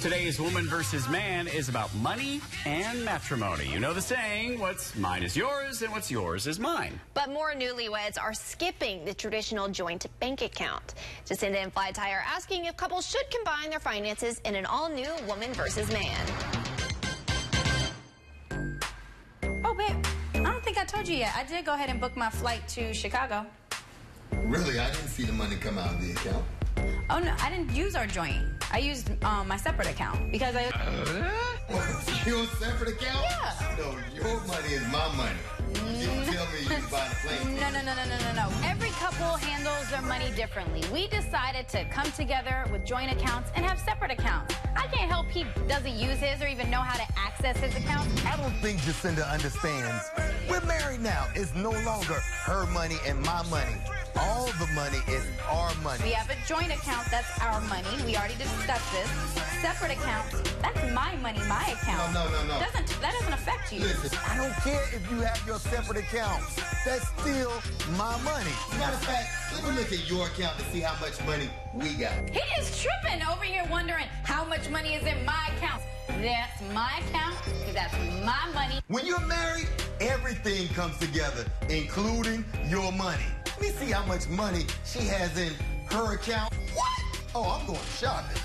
Today's Woman versus Man is about money and matrimony. You know the saying, what's mine is yours and what's yours is mine. But more newlyweds are skipping the traditional joint bank account. Jacinda and Fly Ty are asking if couples should combine their finances in an all-new Woman versus Man. Oh, babe, I don't think I told you yet. I did go ahead and book my flight to Chicago. Really, I didn't see the money come out of the account. Oh, no, I didn't use our joint. I used um, my separate account because I... Your separate account? Yeah. No, your money is my money. You tell me you buy the plane. No, no, no, no, no, no, no. Every couple handles their money differently. We decided to come together with joint accounts and have separate accounts. I can't help he doesn't use his or even know how to access his account. I don't think Jacinda understands. We're married now. It's no longer her money and my money. All the money is our money. We have a joint account, that's our money. We already discussed this. Separate accounts, that's my money, my account. No, no, no, no. Doesn't, that doesn't affect you. Listen, I don't care if you have your separate accounts. That's still my money. matter of fact, let me look at your account to see how much money we got. He is tripping over here wondering how much money is in my account. That's my account, that's my money. When you're married, everything comes together, including your money. Let me see how much money she has in her account. What? Oh, I'm going shopping.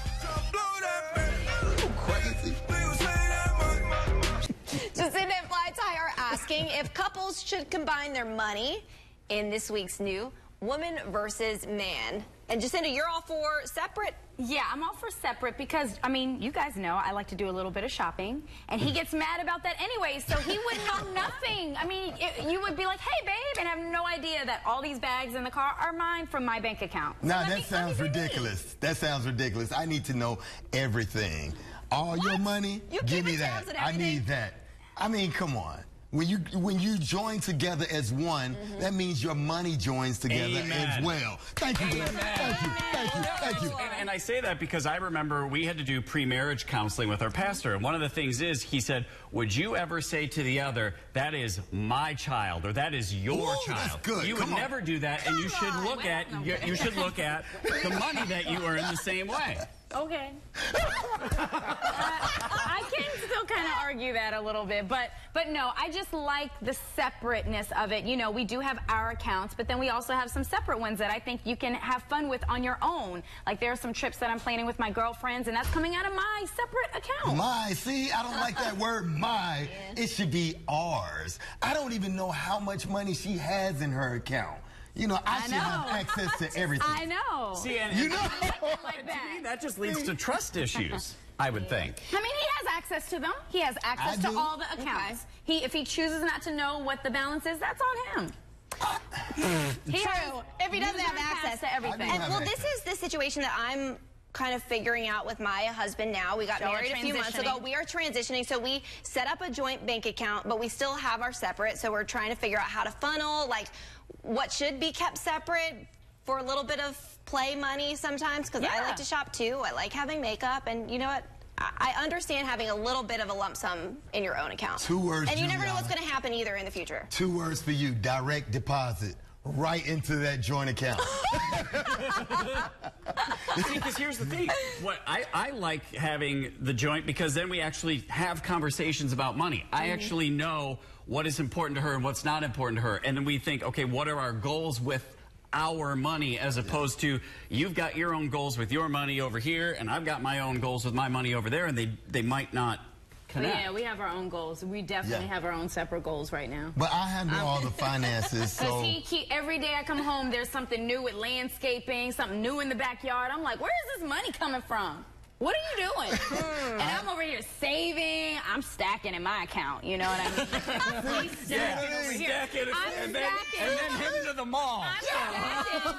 Jacinda and Fly Ty are asking if couples should combine their money in this week's new Woman versus Man. And Jacinda, you're all for separate? Yeah, I'm all for separate because, I mean, you guys know I like to do a little bit of shopping, and he gets mad about that anyway, so he would know nothing. I mean, it, you would be like, hey, babe, and have no idea that all these bags in the car are mine from my bank account. So Now let that me- sounds me me. ridiculous. That sounds ridiculous. I need to know everything. All your money, You give me that. I need that. I mean, come on. When you when you join together as one, Mm-hmm. that means your money joins together Amen. as well. Thank you, Glenn. Thank you, thank you, thank you. And, and I say that because I remember we had to do pre-marriage counseling with our pastor. And one of the things is, he said, would you ever say to the other, that is my child or that is your Ooh, child? that's good. You Come would on. never do that. and you should on. look at, you, you should look at the money that you earn the same way. Okay. I can still kind of argue that a little bit, but but no, I just like the separateness of it. You know, we do have our accounts, but then we also have some separate ones that I think you can have fun with on your own. Like there are some trips that I'm planning with my girlfriends, and that's coming out of my separate account. My, see, I don't like that word my. It should be ours. I don't even know how much money she has in her account. You know, I, I should know. have access to everything. I know. See, and, You know? like to that. me, that just leads to trust issues, I would think. I mean, he has access to them. He has access I to do. all the accounts. He, if he chooses not to know what the balance is, that's on him. He True. has If he doesn't have access to everything. And well, access. this is the situation that I'm kind of figuring out with my husband now. We got Y'all married a few months ago. We are transitioning, so we set up a joint bank account, but we still have our separate. So we're trying to figure out how to funnel, like what should be kept separate for a little bit of play money sometimes, because I like to shop too. I like having makeup, and you know what? I I understand having a little bit of a lump sum in your own account. Two words, And you never know what's going to happen either in the future. Two words for you direct deposit right into that joint account. See, because here's the thing. What I, I like having the joint because then we actually have conversations about money. I mm-hmm. actually know what is important to her and what's not important to her. And then we think, okay, what are our goals with our money as opposed to you've got your own goals with your money over here and I've got my own goals with my money over there and they, they might not But yeah, we have our own goals. We definitely Yeah. have our own separate goals right now. But I handle all the um, finances, so he, every day I come home, there's something new with landscaping, something new in the backyard. I'm like, where is this money coming from? What are you doing? Hmm. and I'm over here saving. I'm stacking in my account. You know what I mean? He's stacking over here. Stack it I'm and, then, stacking. and then heading to the mall. I'm stacking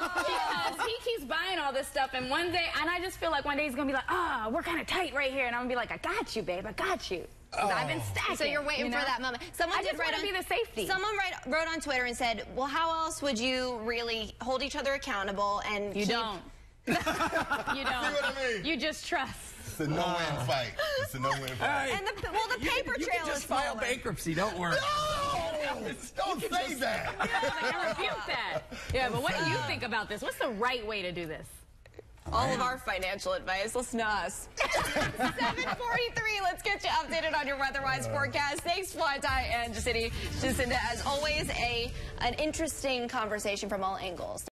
because he keeps buying all this stuff, and one day, and I just feel like one day he's gonna be like, "Ah, we're kind of tight right here," and I'm gonna be like, "I got you, babe. I got you." 'Cause I've been stacking. So you're waiting you for that moment. Someone I did just write wanna on be the safety. Someone write, wrote on Twitter and said, "Well, how else would you really hold each other accountable and You keep- don't. you don't. what I mean? You just trust. it's a no-win fight. It's a no-win fight. And the well, the paper you trail can just is file smaller. bankruptcy. Don't worry. No! Don't say that. I rebuke that. Yeah, but what do you think about this? What's the right way to do this? All of our financial advice. Listen to us. 743. Let's get you updated on your weather-wise forecast. Thanks, Fly Ty and Jacindy. Jacinda, as always, a an interesting conversation from all angles.